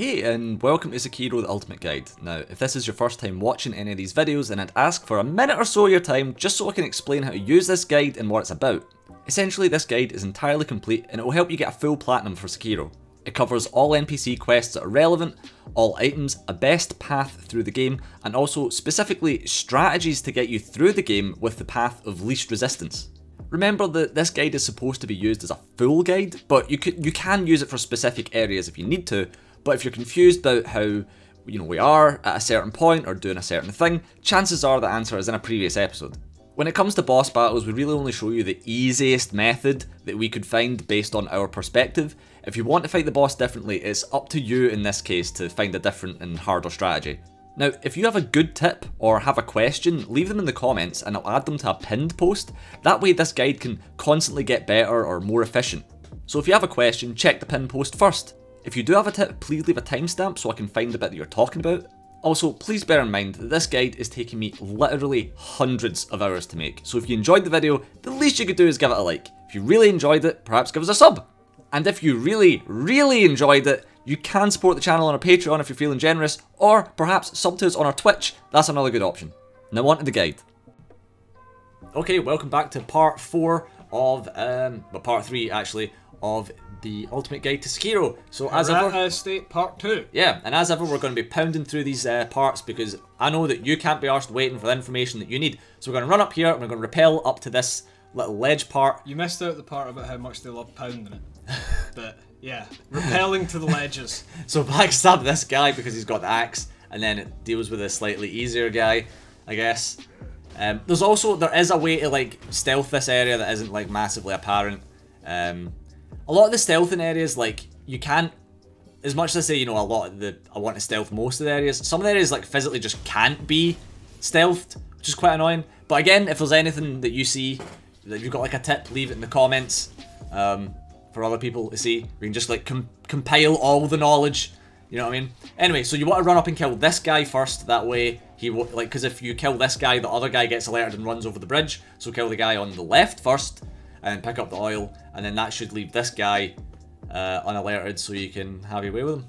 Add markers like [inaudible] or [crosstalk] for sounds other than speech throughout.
Hey and welcome to Sekiro the Ultimate Guide. Now if this is your first time watching any of these videos then I'd ask for a minute or so of your time just so I can explain how to use this guide and what it's about. Essentially this guide is entirely complete and it will help you get a full platinum for Sekiro. It covers all NPC quests that are relevant, all items, a best path through the game, and also specifically strategies to get you through the game with the path of least resistance. Remember that this guide is supposed to be used as a full guide, but you you can use it for specific areas if you need to, but if you're confused about how you know we are at a certain point or doing a certain thing, chances are the answer is in a previous episode. When it comes to boss battles, we really only show you the easiest method that we could find based on our perspective. If you want to fight the boss differently, it's up to you in this case to find a different and harder strategy. Now, if you have a good tip or have a question, leave them in the comments and I'll add them to a pinned post. That way this guide can constantly get better or more efficient. So if you have a question, check the pinned post first. If you do have a tip, please leave a timestamp so I can find the bit that you're talking about. Also, please bear in mind that this guide is taking me literally hundreds of hours to make, so if you enjoyed the video, the least you could do is give it a like. If you really enjoyed it, perhaps give us a sub. And if you really, really enjoyed it, you can support the channel on our Patreon if you're feeling generous, or perhaps sub to us on our Twitch, that's another good option. Now on to the guide. Okay, welcome back to part 4 of, um, well, part 3 actually, of the Ultimate Guide to Sekiro. So as ever, State Part 2. yeah, and as ever, we're going to be pounding through these uh, parts because I know that you can't be arsed waiting for the information that you need. So we're going to run up here and we're going to rappel up to this little ledge part. You missed out the part about how much they love pounding it. [laughs] but, yeah, repelling to the ledges. [laughs] So backstab this guy because he's got the axe, and then it deals with a slightly easier guy, I guess. Um, there's also, there is a way to like stealth this area that isn't like massively apparent. Um, a lot of the stealthing areas, like, you can't, as much as I say, you know, a lot of the, I want to stealth most of the areas, some of the areas, like, physically just can't be stealthed, which is quite annoying. But again, if there's anything that you see, that you've got, like, a tip, leave it in the comments, um, for other people to see. We can just, like, com compile all the knowledge, you know what I mean? Anyway, so you want to run up and kill this guy first, that way he, like, because if you kill this guy, the other guy gets alerted and runs over the bridge, so kill the guy on the left first, and pick up the oil, and then that should leave this guy uh, unalerted so you can have your way with him.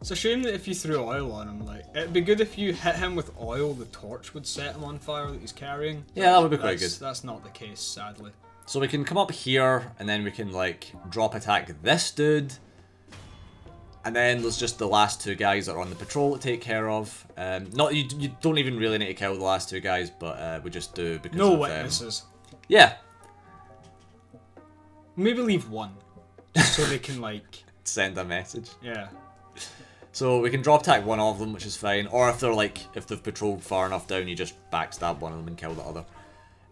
It's a shame that if you threw oil on him, like, it'd be good if you hit him with oil, the torch would set him on fire that he's carrying. Yeah, that would be quite That's- good. That's not the case, sadly. So we can come up here, and then we can, like, drop attack this dude. And then there's just the last two guys that are on the patrol to take care of. Um, not you, you don't even really need to kill the last two guys, but uh, we just do because No of, um, witnesses. Yeah, Maybe leave one. So they can, like, [laughs] send a message. yeah. So we can drop attack one of them, which is fine. Or if they're like, if they've patrolled far enough down, you just backstab one of them and kill the other.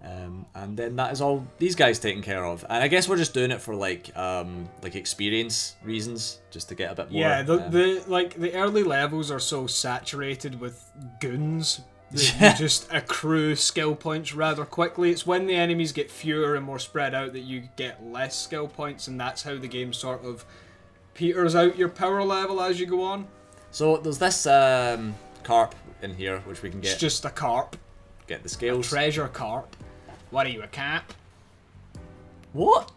Um, and then that is all these guys taken care of. And I guess we're just doing it for like, um, like experience reasons, just to get a bit more. Yeah, the, um, the like the early levels are so saturated with goons that you just accrue skill points rather quickly. It's when the enemies get fewer and more spread out that you get less skill points, and that's how the game sort of peters out your power level as you go on. So there's this um, carp in here, which we can get. It's just a carp, get the scales. treasure carp. What are you, a cat? What?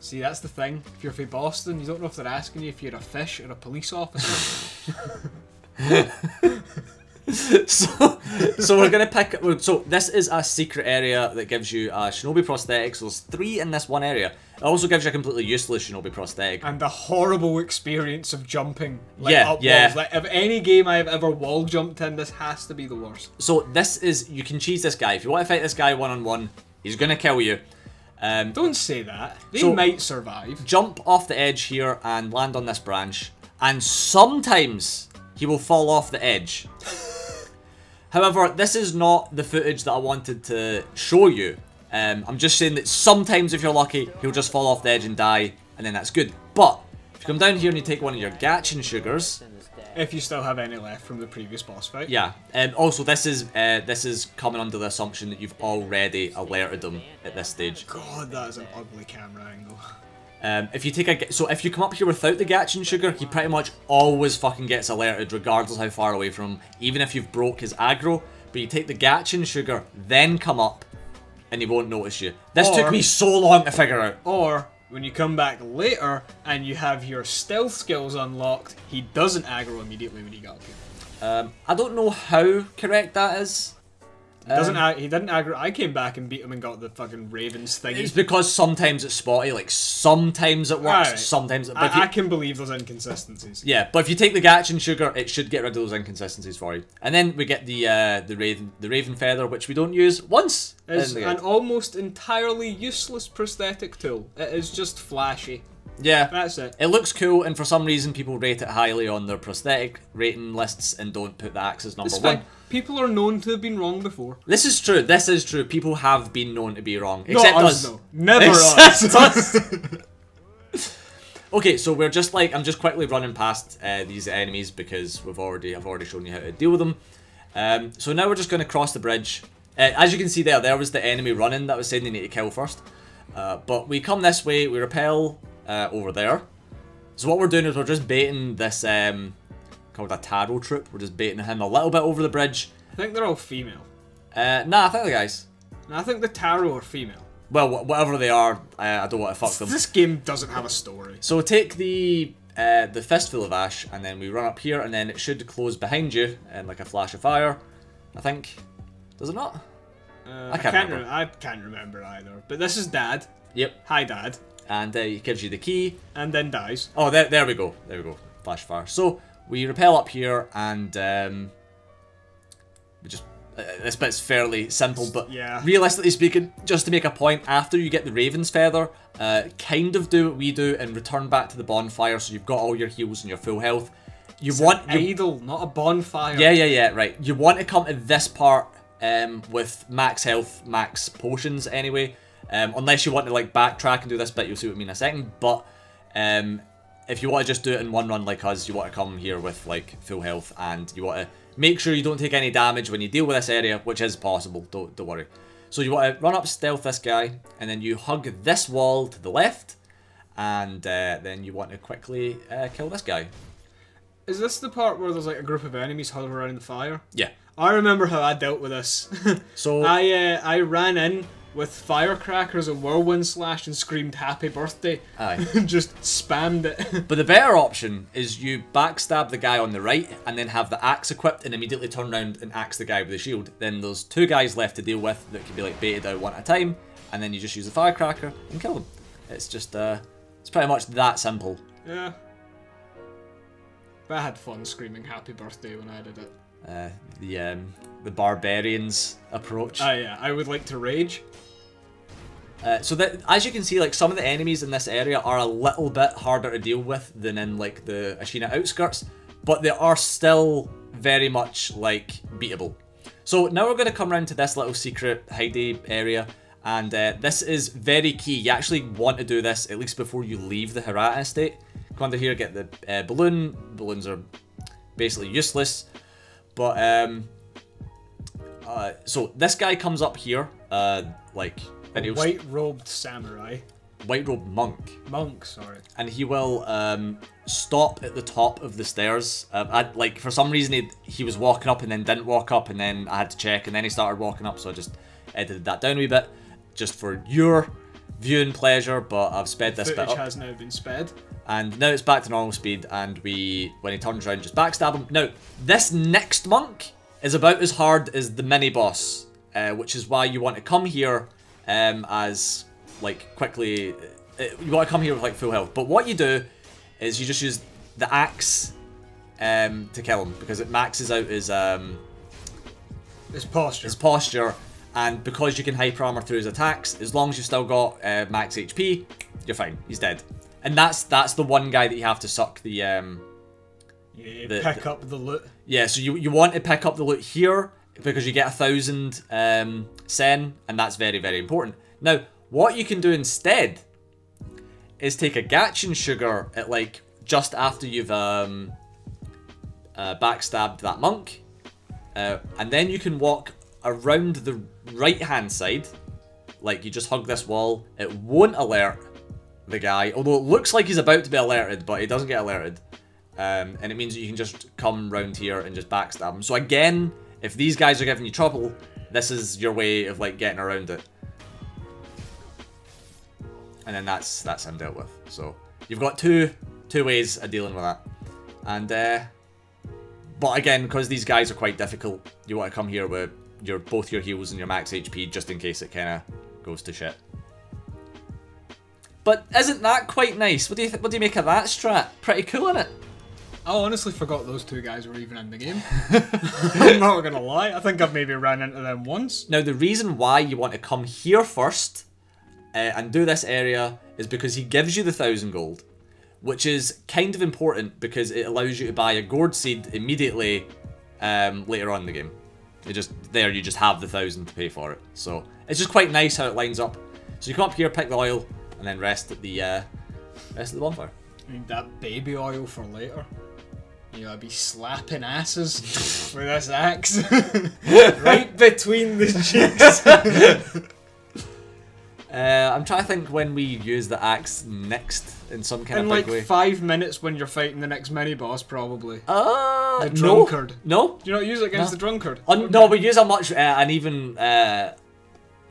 See, that's the thing. If you're from Boston, you don't know if they're asking you if you're a fish or a police officer. [laughs] so, so we're gonna pick. So this is a secret area that gives you a shinobi prosthetic. So there's three in this one area. It also gives you a completely useless shinobi prosthetic. and the horrible experience of jumping like Yeah, up yeah. walls. Like if any game I've ever wall jumped in, this has to be the worst. So this is you can cheese this guy if you want to fight this guy one on one. He's gonna kill you. Um, Don't say that. They So- might survive. jump off the edge here and land on this branch, and sometimes he will fall off the edge. However, this is not the footage that I wanted to show you. Um, I'm just saying that sometimes, if you're lucky, he'll just fall off the edge and die, and then that's good. But if you come down here and you take one of your Gachiin sugars, If you still have any left from the previous boss fight. yeah. Um, also, this is uh, this is coming under the assumption that you've already alerted them at this stage. God, that is an ugly camera angle. Um, if you take a so if you come up here without the Gachiin sugar, he pretty much always fucking gets alerted, regardless how far away from him, even if you've broke his aggro. But you take the Gachiin sugar, then come up, and he won't notice you. This Or- took me so long to figure out. Or when you come back later and you have your stealth skills unlocked, he doesn't aggro immediately when you got him. Um, I don't know how correct that is. He doesn't. Um, he didn't aggro. I came back and beat him and got the fucking ravens thing. It's because sometimes it's spotty, like sometimes it works, Alright. sometimes. But if you, I, I can believe those inconsistencies. yeah, but if you take the Gachiin sugar, it should get rid of those inconsistencies for you. And then we get the uh, the raven the raven feather, which we don't use once. It's an almost entirely useless prosthetic tool. It is just flashy. Yeah, That's it. it looks cool, and for some reason people rate it highly on their prosthetic rating lists and don't put the axe as number It's one. fine. People are known to have been wrong before. This is true. This is true. People have been known to be wrong, Not except us, us. though. Never Except us. [laughs] us. Okay, so we're just like I'm just quickly running past uh, these enemies because we've already I've already shown you how to deal with them. Um, so now we're just going to cross the bridge. Uh, as you can see there, there was the enemy running that was saying they need to kill first. Uh, but we come this way, we repel uh, over there. So what we're doing is we're just baiting this um, called a taro troop. We're just baiting him a little bit over the bridge. I think they're all female. Uh, nah, I think the guys. And I think the tarot are female. Well, wh- whatever they are, uh, I don't want to fuck them. This game doesn't have a story. So take the uh, the fistful of ash, and then we run up here, and then it should close behind you in like a flash of fire. I think. Does it not? Uh, I can't remember. Re- I can't remember either. But this is Dad. Yep. Hi, Dad. And uh, it gives you the key. And then dies. Oh, there, there we go. There we go. Flash fire. So we repel up here, and um, we just. Uh, this bit's fairly simple, but Yeah. realistically speaking, just to make a point, after you get the Raven's Feather, uh, kind of do what we do and return back to the bonfire so you've got all your heals and your full health. You want you, Idol, not a bonfire. Yeah, yeah, yeah, right. You want to come to this part um, with max health, max potions anyway. Um, unless you want to like backtrack and do this bit, you'll see what I mean in a second. But um, if you want to just do it in one run like us, you want to come here with like full health and you want to make sure you don't take any damage when you deal with this area, which is possible, don't, don't worry. So you want to run up stealth this guy, and then you hug this wall to the left, and uh, then you want to quickly uh, kill this guy. Is this the part where there's like a group of enemies huddled around the fire? Yeah. I remember how I dealt with this. [laughs] So I uh, I ran in with firecrackers and whirlwind slash and screamed happy birthday. Aye. [laughs] Just spammed it. [laughs] But the better option is you backstab the guy on the right and then have the axe equipped and immediately turn around and axe the guy with the shield. Then there's two guys left to deal with that can be like baited out one at a time, and then you just use the firecracker and kill them. It's just uh, it's pretty much that simple. yeah. But I had fun screaming happy birthday when I did it. Uh, the um, the barbarians approach. Ah yeah, I would like to rage. Uh, so that as you can see, like some of the enemies in this area are a little bit harder to deal with than in like the Ashina outskirts, but they are still very much like beatable. So now we're going to come around to this little secret hidey area, and uh, this is very key. You actually want to do this at least before you leave the Hirata estate. Come under here, get the uh, balloon. Balloons are basically useless, but um, uh, so this guy comes up here, uh, like and he'll White robed samurai. White-robed monk, Monk, sorry. and he will um, stop at the top of the stairs. Um, I, like for some reason he he was walking up and then didn't walk up, and then I had to check, and then he started walking up, so I just edited that down a wee bit, just for your viewing pleasure. But I've sped this bit Footage up, has now been sped. And now it's back to normal speed. And we, when he turns around, just backstab him. Now this next monk is about as hard as the mini boss, uh, which is why you want to come here um, as like quickly. Uh, you want to come here with like full health. But what you do is you just use the axe um, to kill him because it maxes out his um, His posture. his posture, and because you can hyper armor through his attacks, as long as you've still got uh, max HP, you're fine. He's dead. And that's that's the one guy that you have to suck the um, Yeah, the- pick up the loot. yeah, so you, you want to pick up the loot here because you get a thousand um, sen, and that's very, very important. Now, what you can do instead is take a Gachiin sugar at like just after you've um, uh, backstabbed that monk, uh, and then you can walk around the right hand side, like you just hug this wall. It won't alert the guy, although it looks like he's about to be alerted, but he doesn't get alerted. Um, and it means that you can just come round here and just backstab him. So again, if these guys are giving you trouble, this is your way of like getting around it. and then that's that's him dealt with. So you've got two two ways of dealing with that, and uh, but again, because these guys are quite difficult, you want to come here with your both your heals and your max HP just in case it kind of goes to shit. But isn't that quite nice? What do you th- what do you make of that strat? Pretty cool, isn't it? I honestly forgot those two guys were even in the game. [laughs] I'm not gonna lie. I think I've maybe ran into them once. Now, the reason why you want to come here first uh, and do this area is because he gives you the thousand gold, which is kind of important because it allows you to buy a gourd seed immediately um, later on in the game. It just there, you just have the thousand to pay for it. So it's just quite nice how it lines up. So you come up here, pick the oil, and then rest at the uh, rest at the bonfire. I need that baby oil for later. You know, I'd be slapping asses [laughs] with this axe [laughs] right [laughs] between the cheeks. Uh, I'm trying to think when we use the axe next in some kind In of like big way. five minutes when you're fighting the next mini boss, probably. Uh, The drunkard. No, Do you not use it against No. the drunkard? Un- no, we use a much uh, an even uh,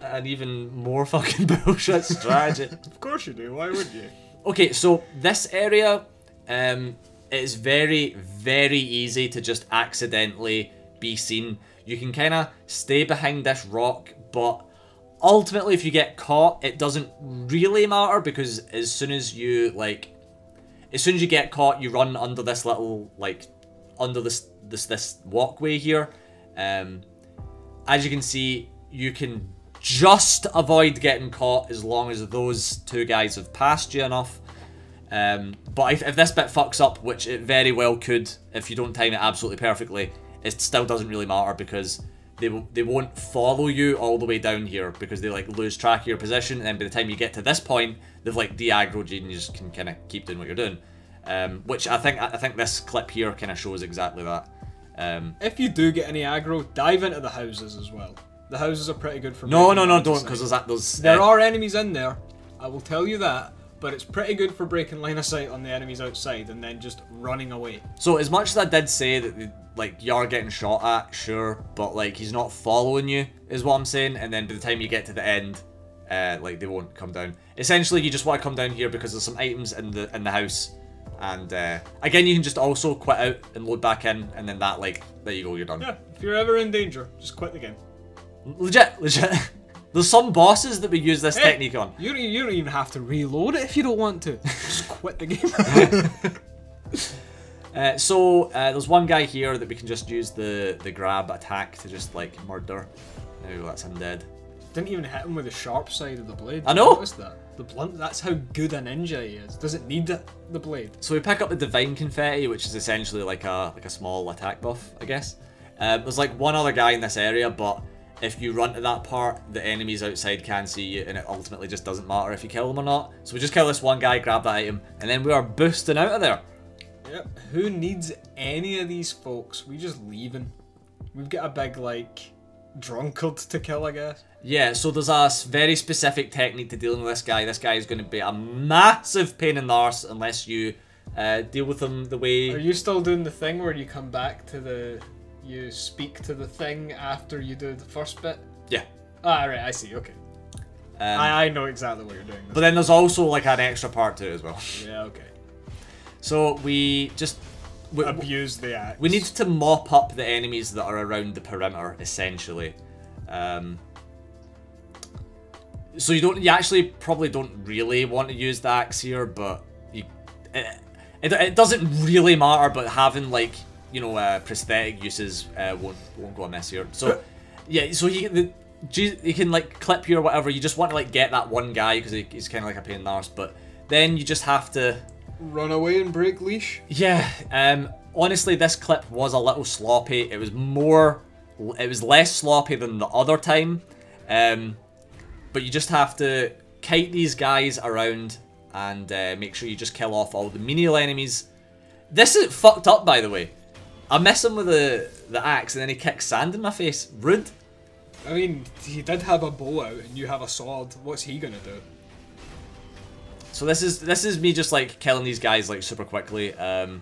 an even more fucking [laughs] bullshit strategy. [laughs] Of course you do. Why would you? okay, so this area um, is very very easy to just accidentally be seen. You can kind of stay behind this rock, but ultimately, if you get caught, it doesn't really matter because as soon as you like, as soon as you get caught, you run under this little like under this this this walkway here. Um, as you can see, you can just avoid getting caught as long as those two guys have passed you enough. Um, but if, if this bit fucks up, which it very well could, if you don't time it absolutely perfectly, it still doesn't really matter because they they won't follow you all the way down here because they like lose track of your position, and then by the time you get to this point, they've like de-aggroed you and you just can kind of keep doing what you're doing. Um, which I think I think this clip here kind of shows exactly that. Um, If you do get any aggro, dive into the houses as well. The houses are pretty good for. no, no, no, don't because there's that those. There uh, are enemies in there. I will tell you that. But it's pretty good for breaking line of sight on the enemies outside and then just running away. So as much as I did say that like you are getting shot at, sure, but like he's not following you, is what I'm saying. And then by the time you get to the end, uh, like they won't come down. Essentially, you just want to come down here because there's some items in the in the house, and uh, again you can just also quit out and load back in, and then that like there you go, you're done. Yeah, if you're ever in danger, just quit the game. Legit, legit. [laughs] There's some bosses that we use this Hey, technique on. You don't, you don't even have to reload it if you don't want to. Just quit the game. [laughs] Uh, so uh, there's one guy here that we can just use the the grab attack to just like murder. Now that's him dead. Didn't even hit him with the sharp side of the blade. I know. Notice that. The blunt. That's how good a ninja he is. Does it need the, the blade? So we pick up the divine confetti, which is essentially like a like a small attack buff, I guess. Um, there's like one other guy in this area, but if you run to that part, the enemies outside can see you, and it ultimately just doesn't matter if you kill them or not. So we just kill this one guy, grab that item, and then we are boosting out of there. Yep. Who needs any of these folks? We just leaving. We've got a big like drunkard to kill, I guess. Yeah, so there's a very specific technique to dealing with this guy. This guy is going to be a massive pain in the arse unless you uh, deal with him the way. Are you still doing the thing where you come back to the, you speak to the thing after you do the first bit? Yeah. Ah, right. I see. Okay. Um, I, I know exactly what you're doing. but then there's also like an extra part to it as well. yeah. Okay. So we just we, Abuse the axe. we need to mop up the enemies that are around the perimeter, essentially. Um, so you don't, you actually probably don't really want to use the axe here, but you, it, it, it doesn't really matter. But having like you know uh, prosthetic uses uh, won't won't go amiss here. So yeah, so you the. You you can like clip you or whatever. You just want to like get that one guy because he, he's kind of like a pain in the arse. But then you just have to run away and break leash. yeah, um, honestly, this clip was a little sloppy. It was more, it was less sloppy than the other time. Um, but you just have to kite these guys around and uh, make sure you just kill off all the menial enemies. This is fucked up, by the way. I miss him with the the axe, and then he kicks sand in my face. Rude. I mean, he did have a bow out, and you have a sword. What's he gonna do? So this is this is me just like killing these guys like super quickly. Um,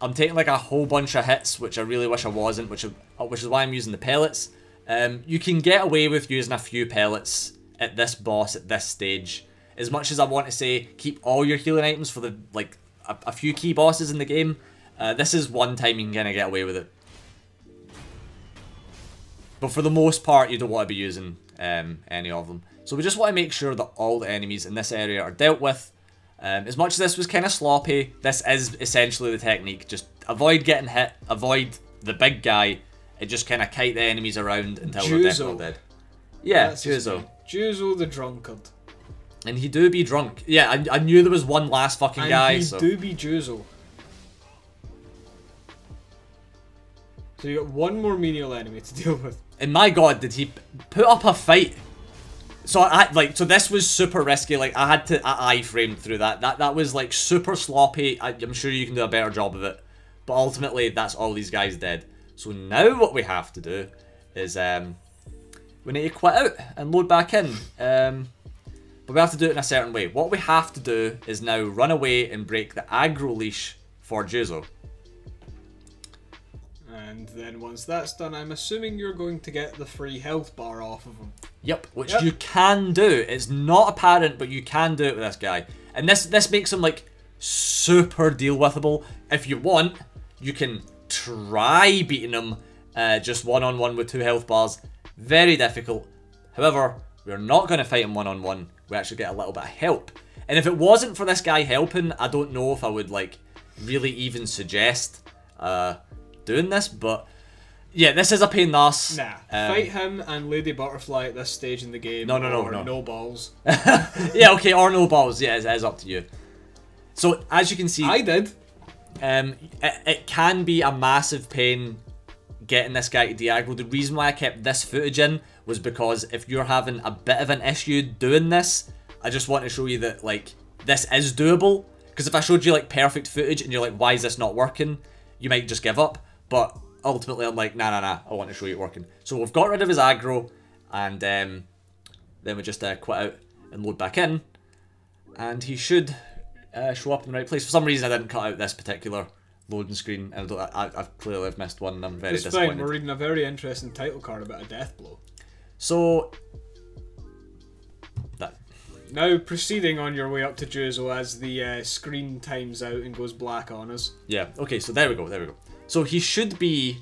I'm taking like a whole bunch of hits, which I really wish I wasn't, which uh, which is why I'm using the pellets. Um, you can get away with using a few pellets at this boss at this stage. as much as I want to say keep all your healing items for the like a, a few key bosses in the game, uh, this is one time you can kind of get away with it. But for the most part, you don't want to be using um, any of them. So we just want to make sure that all the enemies in this area are dealt with. Um, as much as this was kind of sloppy, this is essentially the technique. Just avoid getting hit, avoid the big guy, and just kind of kite the enemies around until Juzou. they're definitely dead. Yeah, That's Juzou. Juzou the drunkard. And he do be drunk. Yeah, I, I knew there was one last fucking And guy, he so... do be Juzou. So you got one more menial enemy to [laughs] deal with. And my god, did he put up a fight? So I like so this was super risky. Like I had to I iframed through that. That that was like super sloppy. I, I'm sure you can do a better job of it. But ultimately, that's all these guys did. So now what we have to do is um we need to quit out and load back in. Um, but we have to do it in a certain way. What we have to do is now run away and break the aggro leash for Juzou. And then once that's done, I'm assuming you're going to get the free health bar off of him. Yep, which Yep. you can do. It's not apparent, but you can do it with this guy. And this this makes him like super deal withable. If you want, you can try beating him uh, just one on one with two health bars. Very difficult. However, we're not going to fight him one on one. We actually get a little bit of help. And if it wasn't for this guy helping, I don't know if I would like really even suggest uh, doing this. But yeah, this is a pain in the ass. Nah, Um, fight him and Lady Butterfly at this stage in the game. No, no, no, or no. no balls. [laughs] yeah, okay, or no balls. Yeah, it's, it's up to you. So as you can see, I did. um, it, it can be a massive pain getting this guy to de-aggro. The reason why I kept this footage in was because if you're having a bit of an issue doing this, I just want to show you that like this is doable. Because if I showed you like perfect footage and you're like, why is this not working? You might just give up. But ultimately, I'm like, nah, nah, nah. I want to show you it working. So we've got rid of his aggro, and um, then we just uh, quit out and load back in, and he should uh, show up in the right place. For some reason, I didn't cut out this particular loading screen, and I, I, I clearly have missed one. and I'm very fine. disappointed. We're reading a very interesting title card about a death blow. So that Now proceeding on your way up to Juzou as the uh, screen times out and goes black on us. yeah. Okay, so there we go. There we go. So he should be,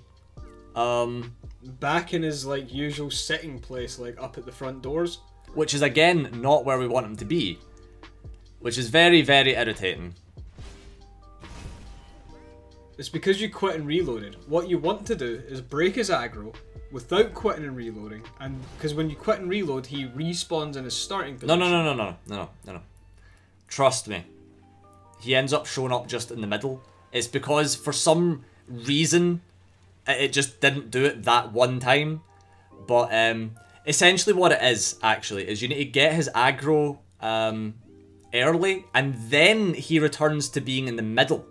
um, Back in his like usual sitting place, like up at the front doors. which is again not where we want him to be, which is very very irritating. It's because you quit and reloaded. What you want to do is break his aggro without quitting and reloading, and because when you quit and reload, he respawns in his starting No, position. no, no, no, no, no, no, no, no. Trust me. He ends up showing up just in the middle. It's because for some reason it just didn't do it that one time. But um, essentially, what it is actually is you need to get his aggro um, early, and then he returns to being in the middle.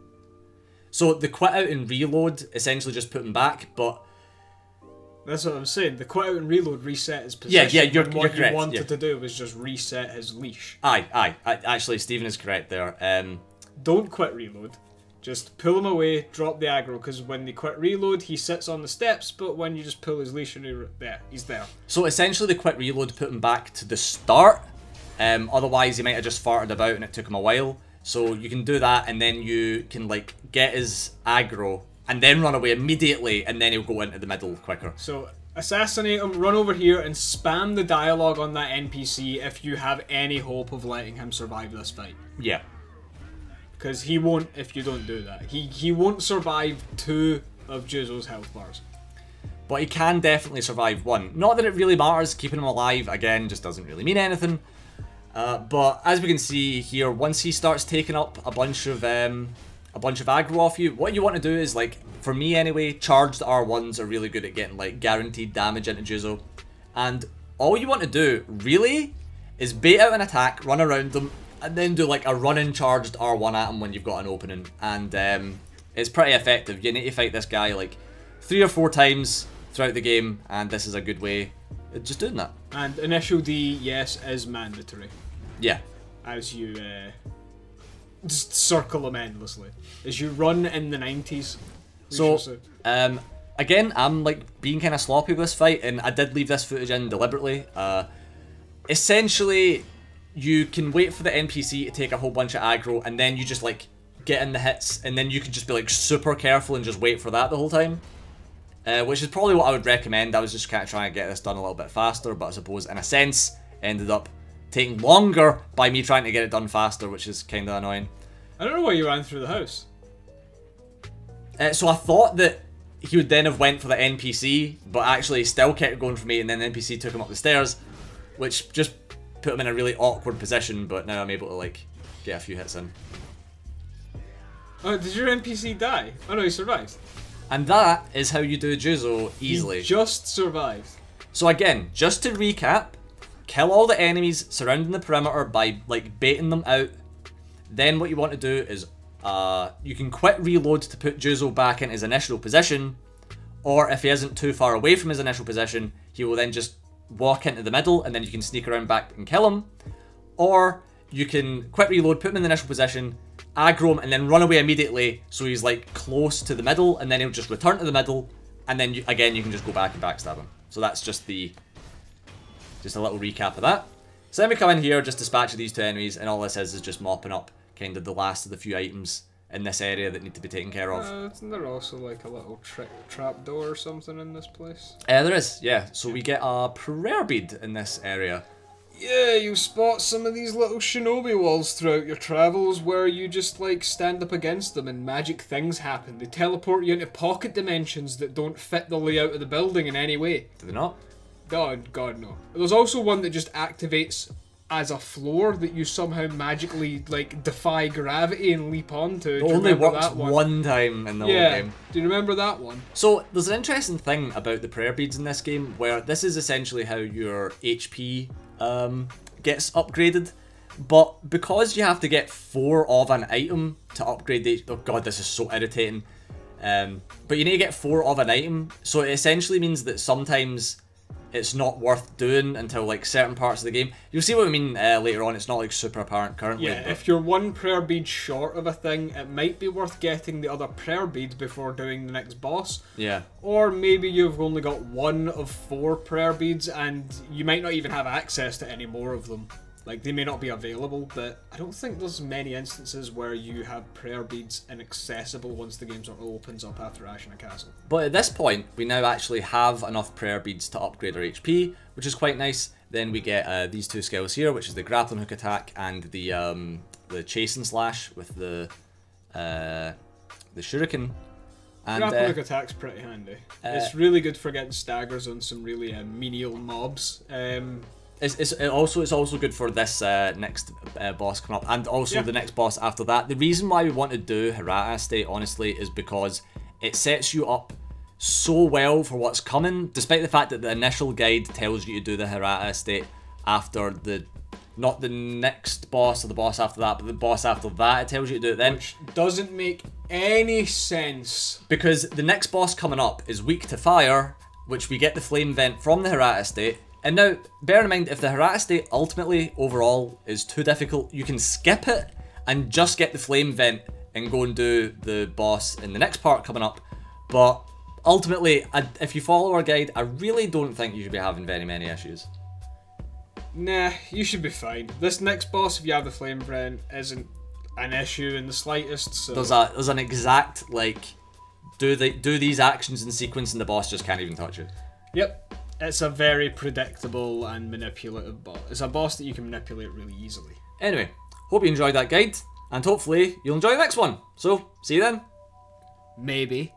So the quit out and reload essentially just put him back, but That's what I'm saying. The quit out and reload reset his position. yeah, yeah, you're- what you're you correct, wanted yeah. to do was just reset his leash. aye, aye, aye actually Stephen is correct there. Um, Don't quit reload. Just pull him away, drop the aggro, because when they quit reload, he sits on the steps, but when you just pull his leash and you're there, he's there. So essentially, the quick reload put him back to the start. Um, otherwise, he might have just farted about and it took him a while. So you can do that, and then you can like get his aggro, and then run away immediately, and then he'll go into the middle quicker. So assassinate him, run over here, and spam the dialogue on that NPC if you have any hope of letting him survive this fight. Yeah. Because he won't if you don't do that. He he won't survive two of Juzou's health bars. But he can definitely survive one. Not that it really matters, keeping him alive, again, just doesn't really mean anything. Uh, but as we can see here, once he starts taking up a bunch of um, a bunch of aggro off you, what you want to do is like, for me anyway, charged R1s are really good at getting like guaranteed damage into Juzou. And all you want to do, really, is bait out an attack, run around them, and then do like a running charged R1 at him when you've got an opening. And um, it's pretty effective. You need to fight this guy like three or four times throughout the game, and this is a good way of just doing that. And initial D, yes, is mandatory. Yeah. As you uh, just circle them endlessly. As you run in the 90s. So, um, again, I'm like being kind of sloppy with this fight, and I did leave this footage in deliberately. Uh, essentially, you can wait for the NPC to take a whole bunch of aggro, and then you just like get in the hits, and then you can just be like super careful and just wait for that the whole time. Uh, which is probably what I would recommend. I was just kind of trying to get this done a little bit faster, but I suppose in a sense ended up taking longer by me trying to get it done faster, which is kind of annoying. I don't know why you ran through the house. Uh, so I thought that he would then have went for the NPC, but actually still kept going for me, and then the NPC took him up the stairs, which just put him in a really awkward position. But now I'm able to like get a few hits in. Oh, did your NPC die? Oh no, he survived. And that is how you do Juzou easily. He just survived. So again, just to recap, kill all the enemies surrounding the perimeter by like baiting them out. Then what you want to do is uh, you can quit reload to put Juzou back in his initial position, or if he isn't too far away from his initial position, he will then just walk into the middle and then you can sneak around back and kill him. Or you can quit reload, put him in the initial position, aggro him, and then run away immediately so he's like close to the middle, and then he'll just return to the middle, and then you, again you can just go back and backstab him. So that's just the just a little recap of that. So then we come in here, just dispatch these two enemies, and all this is is just mopping up kind of the last of the few items in this area that need to be taken care of. Uh, isn't there also like a little tra trap door or something in this place? Uh, there is, yeah. So we get a prayer bead in this area. Yeah, you spot some of these little shinobi walls throughout your travels where you just like stand up against them and magic things happen. They teleport you into pocket dimensions that don't fit the layout of the building in any way. Do they not? God, God, no. There's also one that just activates as a floor that you somehow magically like defy gravity and leap onto. It only works that one? one time in the yeah. whole game. Do you remember that one? So there's an interesting thing about the prayer beads in this game where this is essentially how your HP um, gets upgraded. But because you have to get four of an item to upgrade the oh god this is so irritating. Um, but you need to get four of an item, so it essentially means that sometimes it's not worth doing until like certain parts of the game. You'll see what I mean uh, later on. It's not like super apparent currently. Yeah, but- if you're one prayer bead short of a thing, it might be worth getting the other prayer beads before doing the next boss. yeah. Or maybe you've only got one of four prayer beads and you might not even have access to any more of them. Like, they may not be available, but I don't think there's many instances where you have prayer beads inaccessible once the game sort of opens up after Ashina Castle. But at this point, we now actually have enough prayer beads to upgrade our HP, which is quite nice. Then we get uh, these two skills here, which is the grappling hook attack and the um, the chase and slash with the uh, the shuriken. And Grapple uh, hook attack's pretty handy. it's really good for getting staggers on some really uh, menial mobs. Um, it's, it's it also it's also good for this uh, next uh, boss coming up, and also Yeah. the next boss after that. The reason why we want to do Hirata Estate, honestly, is because it sets you up so well for what's coming, despite the fact that the initial guide tells you to do the Hirata Estate after the not the next boss or the boss after that, but the boss after that. It tells you to do it then. which doesn't make any sense. Because the next boss coming up is weak to fire, which we get the flame vent from the Hirata Estate. And now, bear in mind, if the Hirata Estate ultimately, overall, is too difficult, you can skip it and just get the flame vent and go and do the boss in the next part coming up. But ultimately, I, if you follow our guide, I really don't think you should be having very many issues. Nah, you should be fine. This next boss, if you have the flame Vent, isn't an issue in the slightest. So There's a there's an exact like do the do these actions in sequence and the boss just can't even touch it. Yep. It's a very predictable and manipulative boss. It's a boss that you can manipulate really easily. Anyway, hope you enjoyed that guide, and hopefully you'll enjoy the next one. So, see you then. Maybe.